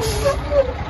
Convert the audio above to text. Oh, my God.